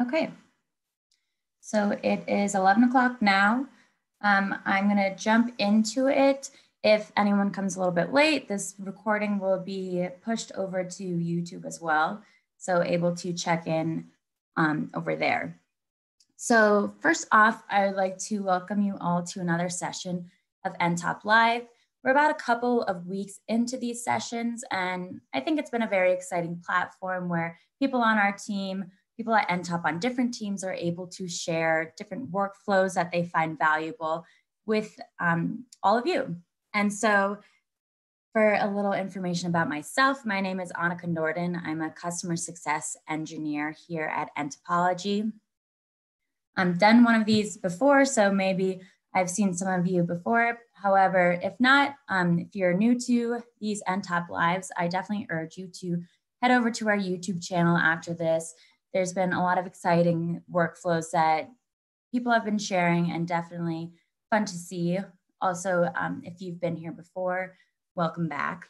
Okay, so it is 11 o'clock now. Um, I'm gonna jump into it. If anyone comes a little bit late, this recording will be pushed over to YouTube as well. So able to check in um, over there. So first off, I would like to welcome you all to another session of NTOP Live. We're about a couple of weeks into these sessions, and I think it's been a very exciting platform where people on our team, people at NTOP on different teams are able to share different workflows that they find valuable with um, all of you. And so for a little information about myself, my name is Annika Norden. I'm a customer success engineer here at nTopology. I've done one of these before, so maybe I've seen some of you before. However, if not, um, if you're new to these NTOP lives, I definitely urge you to head over to our YouTube channel after this. There's been a lot of exciting workflows that people have been sharing and definitely fun to see. Also, um, if you've been here before, welcome back.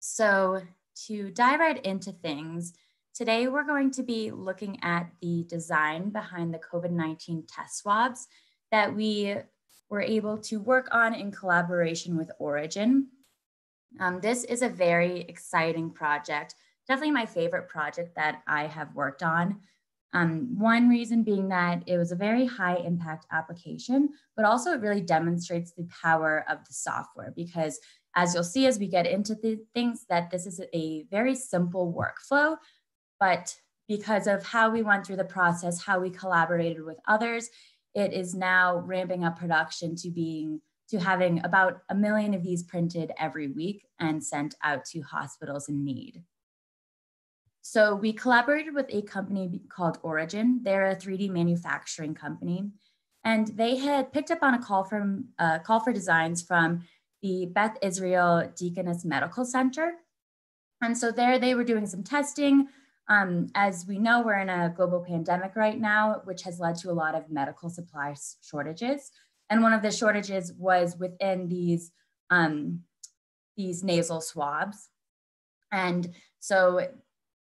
So to dive right into things, today we're going to be looking at the design behind the COVID-19 test swabs that we were able to work on in collaboration with Origin. Um, this is a very exciting project, definitely my favorite project that I have worked on. Um, one reason being that it was a very high impact application, but also it really demonstrates the power of the software because as you'll see as we get into the things that this is a very simple workflow, but because of how we went through the process, how we collaborated with others, it is now ramping up production to being to having about a million of these printed every week and sent out to hospitals in need. So we collaborated with a company called Origin. They're a 3D manufacturing company, and they had picked up on a call from uh, call for designs from the Beth Israel Deaconess Medical Center. And so there they were doing some testing um, as we know, we're in a global pandemic right now, which has led to a lot of medical supply shortages. And one of the shortages was within these, um, these nasal swabs. And so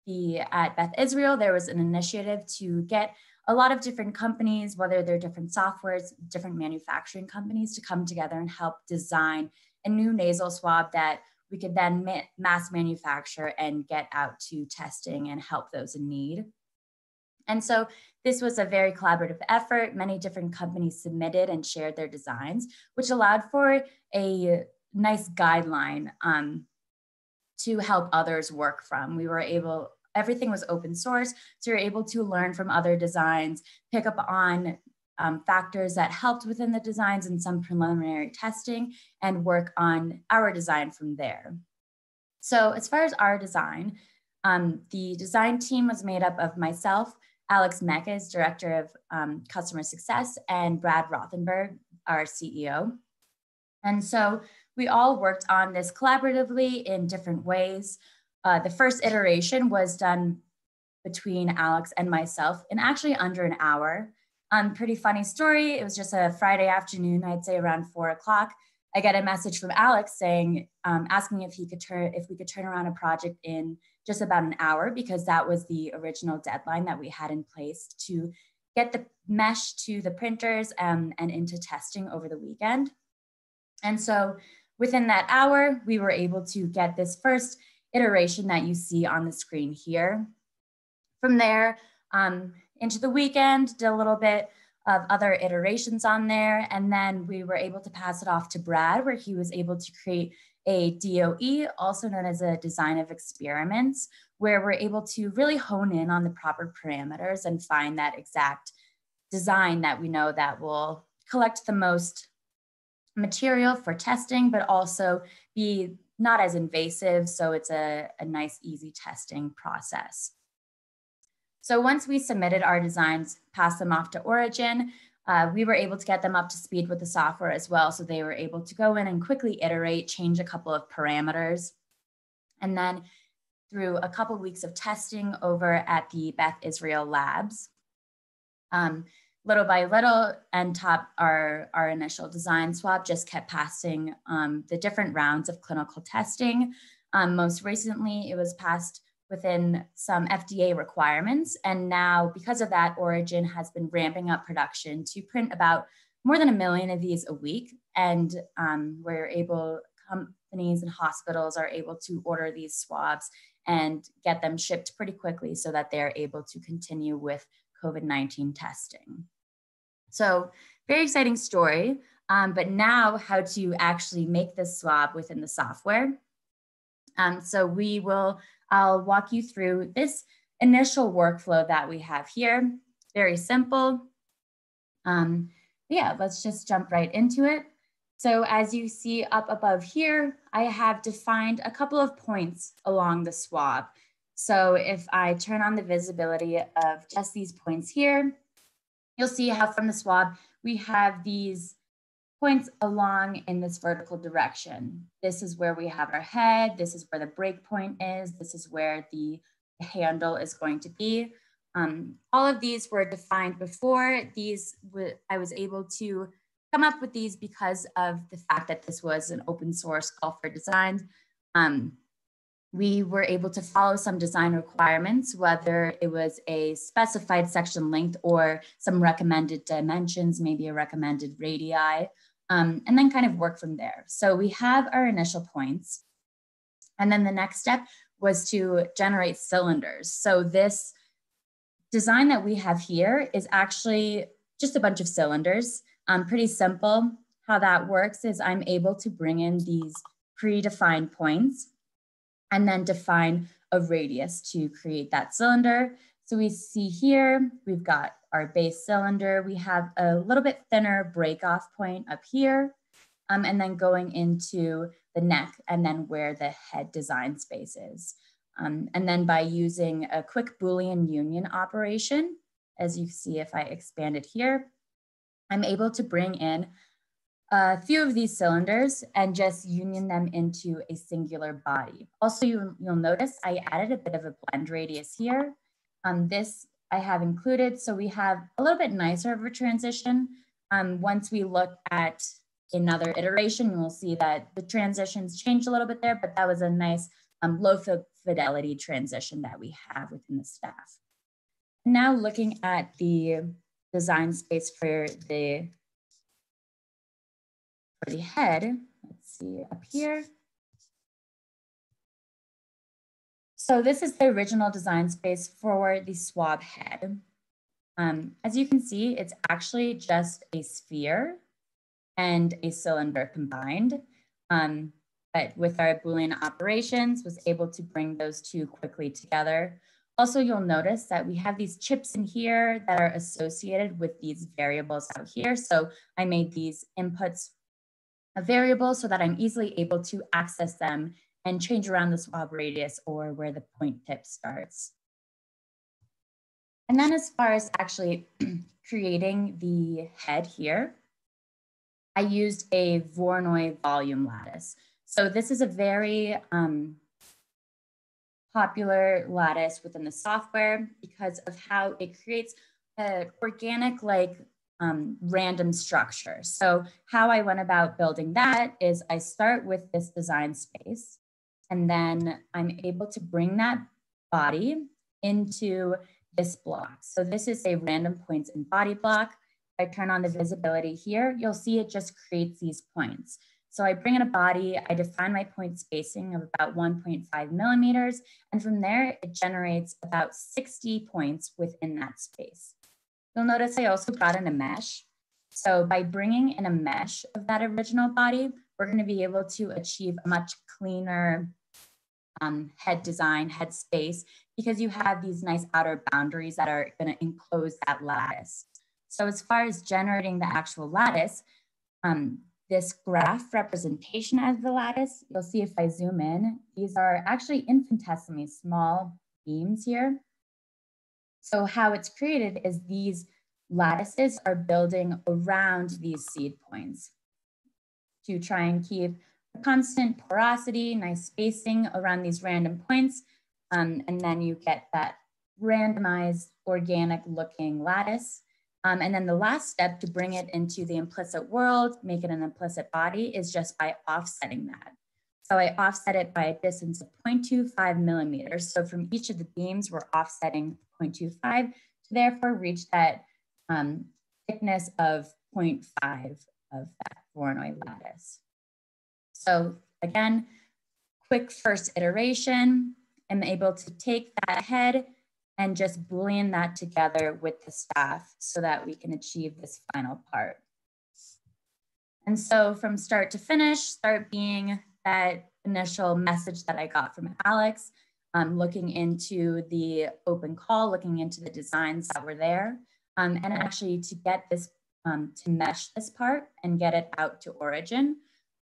the, at Beth Israel, there was an initiative to get a lot of different companies, whether they're different softwares, different manufacturing companies to come together and help design a new nasal swab that we could then ma mass manufacture and get out to testing and help those in need. And so this was a very collaborative effort. Many different companies submitted and shared their designs, which allowed for a nice guideline um, to help others work from. We were able, everything was open source, so you're able to learn from other designs, pick up on um, factors that helped within the designs and some preliminary testing and work on our design from there. So as far as our design, um, the design team was made up of myself, Alex Meckes, Director of um, Customer Success, and Brad Rothenberg, our CEO. And so we all worked on this collaboratively in different ways. Uh, the first iteration was done between Alex and myself in actually under an hour. Um, pretty funny story. It was just a Friday afternoon, I'd say around four o'clock. I get a message from Alex saying, um, asking if he could turn, if we could turn around a project in just about an hour because that was the original deadline that we had in place to get the mesh to the printers um, and into testing over the weekend. And so within that hour, we were able to get this first iteration that you see on the screen here. From there, um, into the weekend, did a little bit of other iterations on there. And then we were able to pass it off to Brad, where he was able to create a DOE, also known as a design of experiments, where we're able to really hone in on the proper parameters and find that exact design that we know that will collect the most material for testing, but also be not as invasive. So it's a, a nice, easy testing process. So once we submitted our designs, passed them off to Origin, uh, we were able to get them up to speed with the software as well. So they were able to go in and quickly iterate, change a couple of parameters. And then through a couple weeks of testing over at the Beth Israel labs, um, little by little, NTOP, our, our initial design swab just kept passing um, the different rounds of clinical testing. Um, most recently, it was passed within some FDA requirements. And now, because of that, Origin has been ramping up production to print about more than a million of these a week. And um, we're able, companies and hospitals are able to order these swabs and get them shipped pretty quickly so that they're able to continue with COVID 19 testing. So, very exciting story. Um, but now, how to actually make this swab within the software. Um, so, we will, I'll walk you through this initial workflow that we have here. Very simple. Um, yeah, let's just jump right into it. So as you see up above here, I have defined a couple of points along the swab. So if I turn on the visibility of just these points here, you'll see how from the swab, we have these points along in this vertical direction. This is where we have our head. This is where the break point is. This is where the handle is going to be. Um, all of these were defined before. These I was able to come up with these because of the fact that this was an open source for design. Um, we were able to follow some design requirements, whether it was a specified section length or some recommended dimensions, maybe a recommended radii, um, and then kind of work from there. So we have our initial points. And then the next step was to generate cylinders. So this design that we have here is actually just a bunch of cylinders. Um, pretty simple. How that works is I'm able to bring in these predefined points and then define a radius to create that cylinder. So we see here, we've got our base cylinder. We have a little bit thinner break off point up here, um, and then going into the neck and then where the head design space is. Um, and then by using a quick Boolean union operation, as you see if I expand it here, I'm able to bring in a few of these cylinders and just union them into a singular body. Also, you, will notice I added a bit of a blend radius here. Um, this I have included, so we have a little bit nicer of a transition. Um, once we look at another iteration, we'll see that the transitions change a little bit there, but that was a nice um, low fidelity transition that we have within the staff. Now looking at the design space for the, the head, let's see up here. So this is the original design space for the swab head. Um, as you can see, it's actually just a sphere and a cylinder combined. Um, but with our Boolean operations, was able to bring those two quickly together. Also, you'll notice that we have these chips in here that are associated with these variables out here. So I made these inputs a variable so that I'm easily able to access them and change around the swab radius or where the point tip starts. And then as far as actually creating the head here, I used a Voronoi volume lattice. So this is a very um, popular lattice within the software because of how it creates an organic like um, random structure. So how I went about building that is I start with this design space and then I'm able to bring that body into this block. So this is a random points and body block. If I turn on the visibility here, you'll see it just creates these points. So I bring in a body, I define my point spacing of about 1.5 millimeters, and from there it generates about 60 points within that space. You'll notice I also brought in a mesh. So by bringing in a mesh of that original body, we're gonna be able to achieve a much cleaner um, head design, head space, because you have these nice outer boundaries that are gonna enclose that lattice. So as far as generating the actual lattice, um, this graph representation of the lattice, you'll see if I zoom in, these are actually infinitesimally small beams here. So how it's created is these lattices are building around these seed points to try and keep a constant porosity, nice spacing around these random points. Um, and then you get that randomized organic looking lattice. Um, and then the last step to bring it into the implicit world, make it an implicit body is just by offsetting that. So I offset it by a distance of 0.25 millimeters. So from each of the beams, we're offsetting 0.25 to therefore reach that um, thickness of 0.5 of that Voronoi lattice. So again, quick first iteration, I'm able to take that head and just boolean that together with the staff so that we can achieve this final part. And so from start to finish, start being that initial message that I got from Alex, um, looking into the open call, looking into the designs that were there, um, and actually to get this, um, to mesh this part and get it out to origin,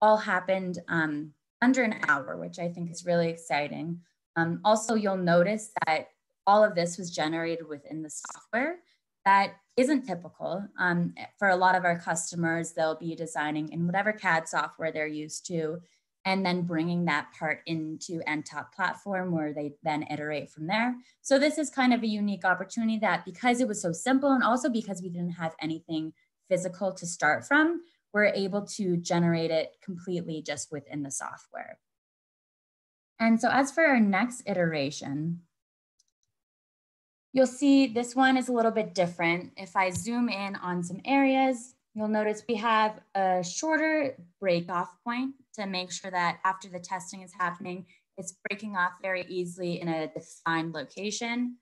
all happened um, under an hour, which I think is really exciting. Um, also, you'll notice that all of this was generated within the software. That isn't typical. Um, for a lot of our customers, they'll be designing in whatever CAD software they're used to, and then bringing that part into NTOP platform where they then iterate from there. So this is kind of a unique opportunity that because it was so simple and also because we didn't have anything physical to start from, we're able to generate it completely just within the software. And so as for our next iteration, you'll see this one is a little bit different. If I zoom in on some areas, you'll notice we have a shorter break off point to make sure that after the testing is happening, it's breaking off very easily in a defined location.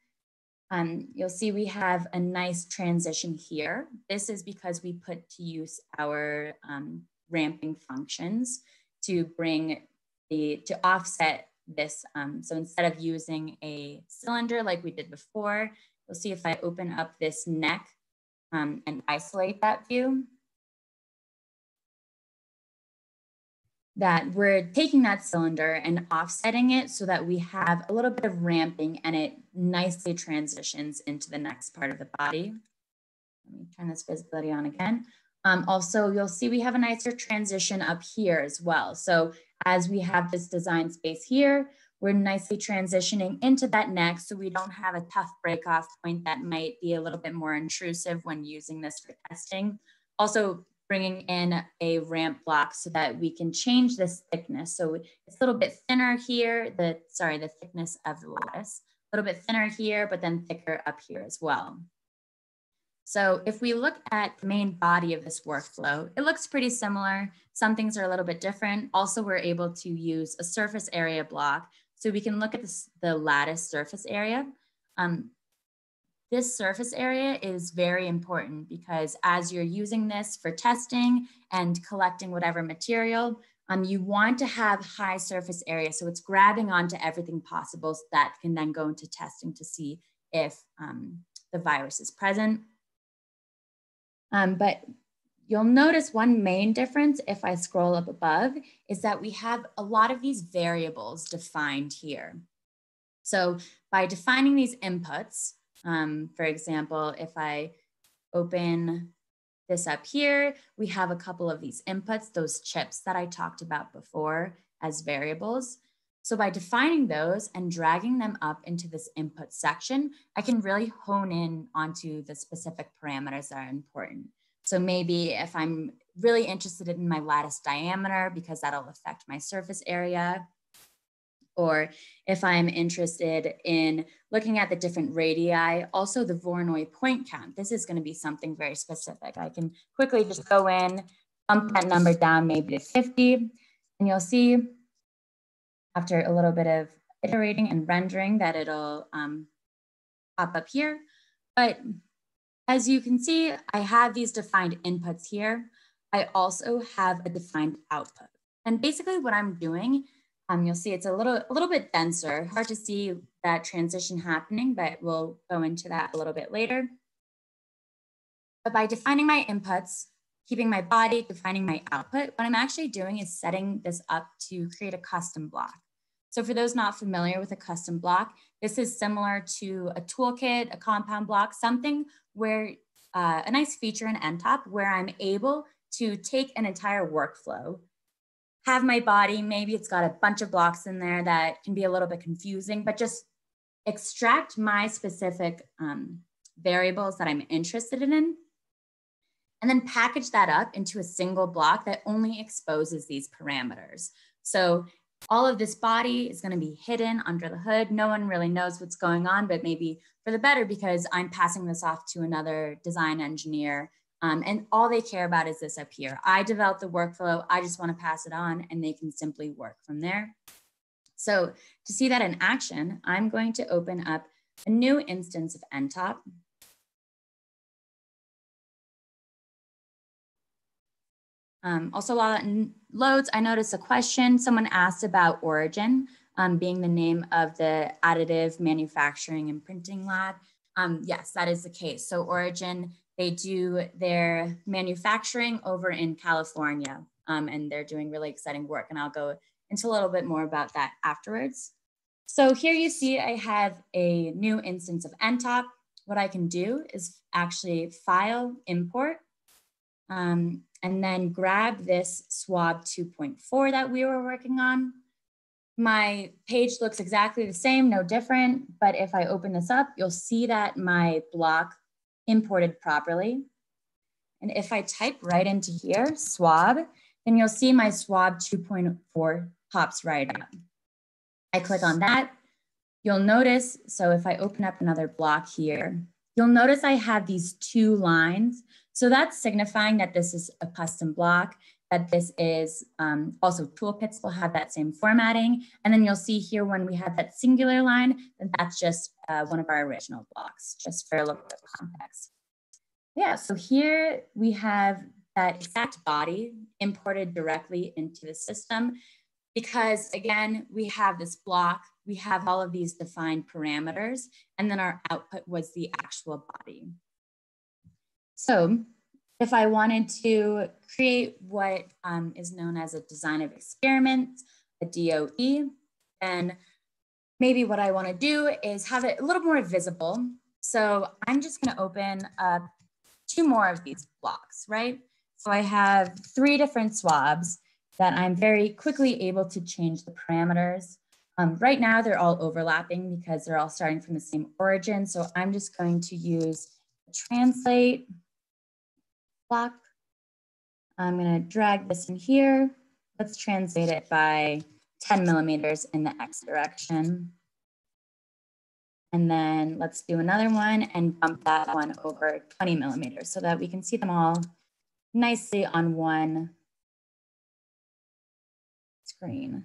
Um, you'll see we have a nice transition here. This is because we put to use our um, ramping functions to bring the, to offset this. Um, so instead of using a cylinder like we did before, you'll see if I open up this neck um, and isolate that view, that we're taking that cylinder and offsetting it so that we have a little bit of ramping and it nicely transitions into the next part of the body. Let me turn this visibility on again. Um, also, you'll see we have a nicer transition up here as well. So as we have this design space here, we're nicely transitioning into that neck so we don't have a tough break off point that might be a little bit more intrusive when using this for testing. Also, bringing in a ramp block so that we can change this thickness. So it's a little bit thinner here, the, sorry, the thickness of the lattice, a little bit thinner here, but then thicker up here as well. So if we look at the main body of this workflow, it looks pretty similar. Some things are a little bit different. Also, we're able to use a surface area block. So we can look at this, the lattice surface area. Um, this surface area is very important because as you're using this for testing and collecting whatever material, um, you want to have high surface area. So it's grabbing onto everything possible so that can then go into testing to see if um, the virus is present. Um, but you'll notice one main difference if I scroll up above is that we have a lot of these variables defined here. So by defining these inputs, um, for example, if I open this up here, we have a couple of these inputs, those chips that I talked about before as variables. So by defining those and dragging them up into this input section, I can really hone in onto the specific parameters that are important. So maybe if I'm really interested in my lattice diameter because that'll affect my surface area, or if I'm interested in looking at the different radii, also the Voronoi point count. This is going to be something very specific. I can quickly just go in, bump that number down maybe to 50, and you'll see after a little bit of iterating and rendering that it'll um, pop up here. But as you can see, I have these defined inputs here. I also have a defined output. And basically what I'm doing um, you'll see it's a little, a little bit denser, hard to see that transition happening, but we'll go into that a little bit later. But by defining my inputs, keeping my body, defining my output, what I'm actually doing is setting this up to create a custom block. So for those not familiar with a custom block, this is similar to a toolkit, a compound block, something where uh, a nice feature in NTOP where I'm able to take an entire workflow have my body. Maybe it's got a bunch of blocks in there that can be a little bit confusing, but just extract my specific um, variables that I'm interested in, and then package that up into a single block that only exposes these parameters. So all of this body is going to be hidden under the hood. No one really knows what's going on, but maybe for the better because I'm passing this off to another design engineer. Um, and all they care about is this up here. I develop the workflow. I just want to pass it on and they can simply work from there. So to see that in action, I'm going to open up a new instance of NTOP. Um, also, while it loads, I noticed a question. Someone asked about Origin um, being the name of the additive manufacturing and printing lab. Um, yes, that is the case. So Origin, they do their manufacturing over in California, um, and they're doing really exciting work. And I'll go into a little bit more about that afterwards. So here you see I have a new instance of NTOP. What I can do is actually file, import, um, and then grab this swab 2.4 that we were working on. My page looks exactly the same, no different, but if I open this up, you'll see that my block imported properly. And if I type right into here, swab, then you'll see my swab 2.4 pops right up. I click on that. You'll notice, so if I open up another block here, you'll notice I have these two lines so that's signifying that this is a custom block, that this is um, also toolkits will have that same formatting. And then you'll see here when we have that singular line, then that's just uh, one of our original blocks, just for a little bit of context. Yeah, so here we have that exact body imported directly into the system because again, we have this block, we have all of these defined parameters, and then our output was the actual body. So if I wanted to create what um, is known as a design of experiments, a DOE, then maybe what I want to do is have it a little more visible. So I'm just going to open up two more of these blocks, right? So I have three different swabs that I'm very quickly able to change the parameters. Um, right now, they're all overlapping because they're all starting from the same origin. So I'm just going to use translate block. I'm gonna drag this in here. Let's translate it by 10 millimeters in the X direction. And then let's do another one and bump that one over 20 millimeters so that we can see them all nicely on one screen.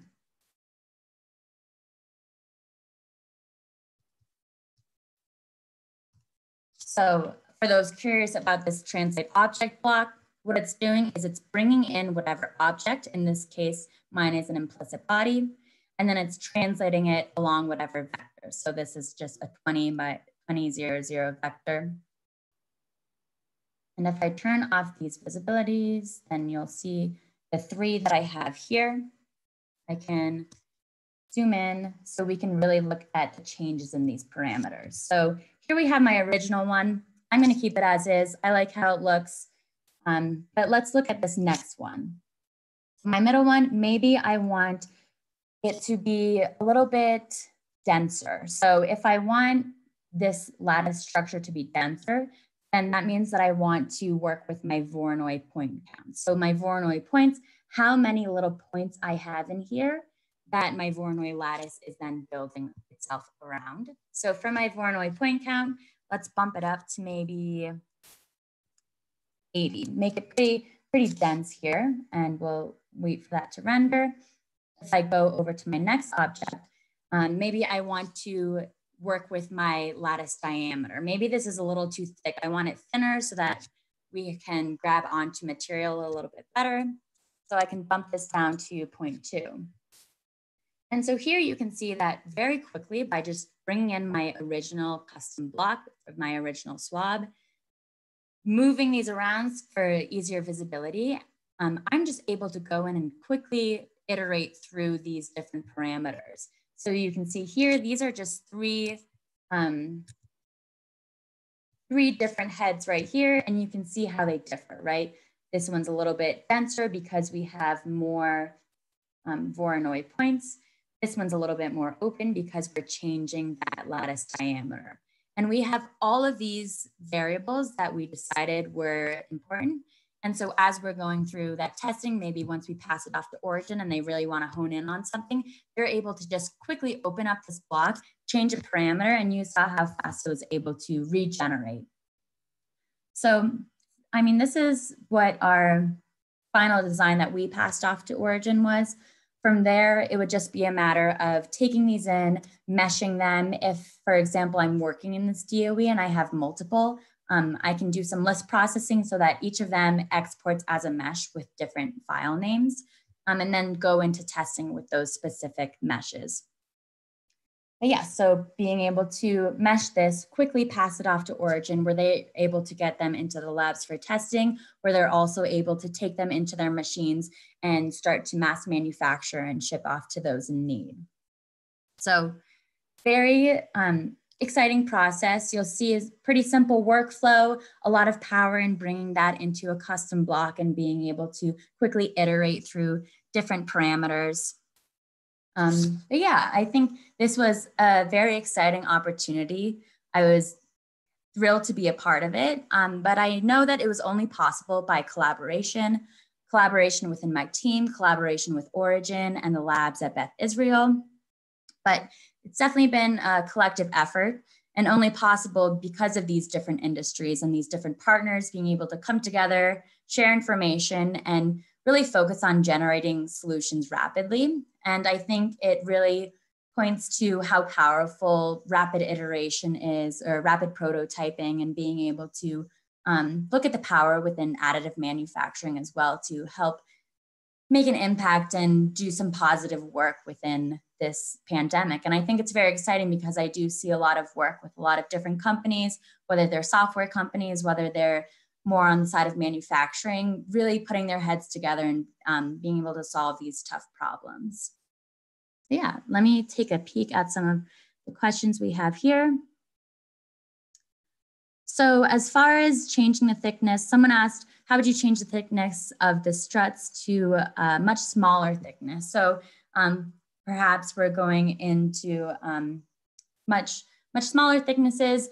So for those curious about this translate object block, what it's doing is it's bringing in whatever object, in this case, mine is an implicit body, and then it's translating it along whatever vector. So this is just a 20 by 20, 0, 0 vector. And if I turn off these visibilities, then you'll see the three that I have here. I can zoom in so we can really look at the changes in these parameters. So here we have my original one. I'm going to keep it as is. I like how it looks. Um, but let's look at this next one. My middle one, maybe I want it to be a little bit denser. So if I want this lattice structure to be denser, then that means that I want to work with my Voronoi point count. So my Voronoi points, how many little points I have in here that my Voronoi lattice is then building itself around. So for my Voronoi point count, Let's bump it up to maybe 80. Make it pretty, pretty dense here and we'll wait for that to render. If I go over to my next object, um, maybe I want to work with my lattice diameter. Maybe this is a little too thick. I want it thinner so that we can grab onto material a little bit better. So I can bump this down to 0.2. And so here you can see that very quickly by just bringing in my original custom block of my original swab, moving these around for easier visibility, um, I'm just able to go in and quickly iterate through these different parameters. So you can see here, these are just three, um, three different heads right here, and you can see how they differ, right? This one's a little bit denser because we have more um, Voronoi points. This one's a little bit more open because we're changing that lattice diameter. And we have all of these variables that we decided were important And so as we're going through that testing, maybe once we pass it off to Origin and they really want to hone in on something, they're able to just quickly open up this block, change a parameter, and you saw how fast it was able to regenerate. So, I mean, this is what our final design that we passed off to Origin was. From there, it would just be a matter of taking these in, meshing them. If, for example, I'm working in this DOE and I have multiple, um, I can do some list processing so that each of them exports as a mesh with different file names, um, and then go into testing with those specific meshes. But yeah, so being able to mesh this, quickly pass it off to Origin, where they're able to get them into the labs for testing, where they're also able to take them into their machines and start to mass manufacture and ship off to those in need. So very um, exciting process. You'll see is pretty simple workflow, a lot of power in bringing that into a custom block and being able to quickly iterate through different parameters. Um, but yeah, I think this was a very exciting opportunity. I was thrilled to be a part of it, um, but I know that it was only possible by collaboration, collaboration within my team, collaboration with Origin and the labs at Beth Israel. But it's definitely been a collective effort and only possible because of these different industries and these different partners being able to come together, share information, and really focus on generating solutions rapidly. And I think it really points to how powerful rapid iteration is or rapid prototyping and being able to um, look at the power within additive manufacturing as well to help make an impact and do some positive work within this pandemic. And I think it's very exciting because I do see a lot of work with a lot of different companies, whether they're software companies, whether they're more on the side of manufacturing, really putting their heads together and um, being able to solve these tough problems. Yeah, let me take a peek at some of the questions we have here. So as far as changing the thickness, someone asked, how would you change the thickness of the struts to a much smaller thickness? So um, perhaps we're going into um, much, much smaller thicknesses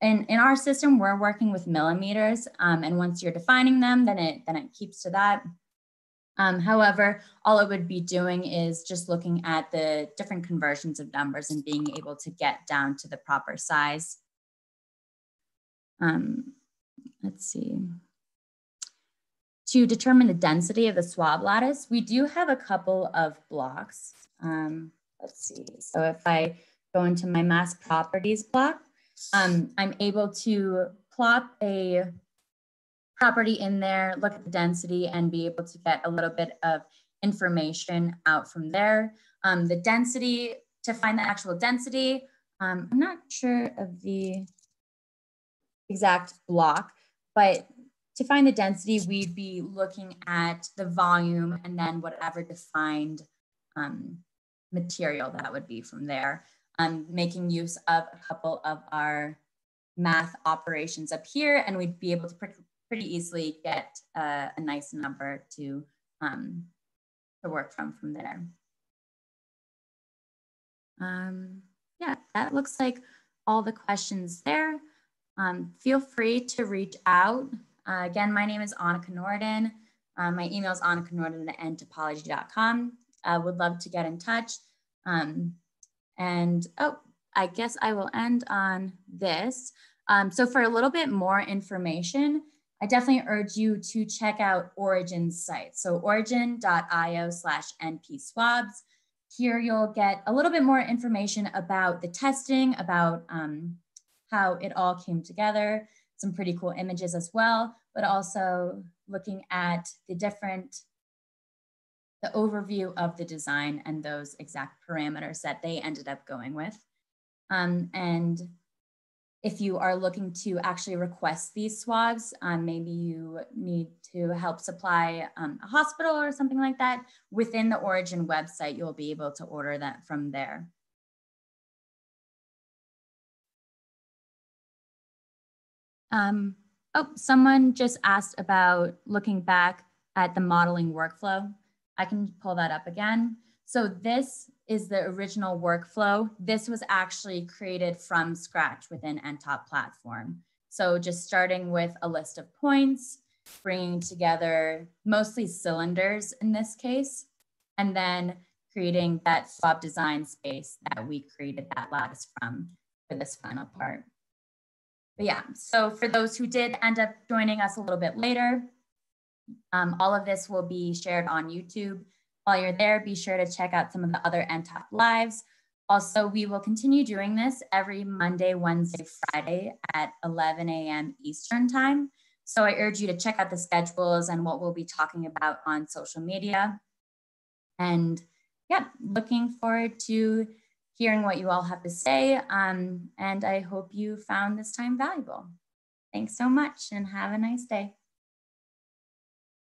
in, in our system, we're working with millimeters. Um, and once you're defining them, then it, then it keeps to that. Um, however, all it would be doing is just looking at the different conversions of numbers and being able to get down to the proper size. Um, let's see. To determine the density of the swab lattice, we do have a couple of blocks. Um, let's see. So if I go into my mass properties block, um, I'm able to plop a property in there, look at the density and be able to get a little bit of information out from there. Um, the density, to find the actual density, um, I'm not sure of the exact block, but to find the density, we'd be looking at the volume and then whatever defined um, material that would be from there um, making use of a couple of our math operations up here, and we'd be able to pretty, pretty easily get uh, a nice number to, um, to work from from there. Um, yeah, that looks like all the questions there. Um, feel free to reach out. Uh, again, my name is Annika Norden. Uh, my email is annikanorden at ntopology.com. I uh, would love to get in touch. Um, and oh, I guess I will end on this. Um, so for a little bit more information, I definitely urge you to check out Origin's site. So origin.io slash npswabs. Here you'll get a little bit more information about the testing, about um, how it all came together, some pretty cool images as well, but also looking at the different the overview of the design and those exact parameters that they ended up going with. Um, and if you are looking to actually request these swabs, um, maybe you need to help supply um, a hospital or something like that, within the Origin website, you'll be able to order that from there. Um, oh, someone just asked about looking back at the modeling workflow. I can pull that up again. So this is the original workflow. This was actually created from scratch within NTOP platform. So just starting with a list of points, bringing together mostly cylinders in this case, and then creating that swab design space that we created that lattice from for this final part. But yeah, so for those who did end up joining us a little bit later, um, all of this will be shared on YouTube. While you're there, be sure to check out some of the other NTOP lives. Also, we will continue doing this every Monday, Wednesday, Friday at 11 a.m. Eastern time. So I urge you to check out the schedules and what we'll be talking about on social media. And yeah, looking forward to hearing what you all have to say. Um, and I hope you found this time valuable. Thanks so much and have a nice day.